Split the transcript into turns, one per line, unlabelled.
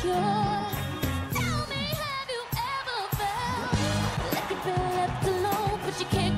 Tell me, have you ever felt like you've been left alone, but you can't?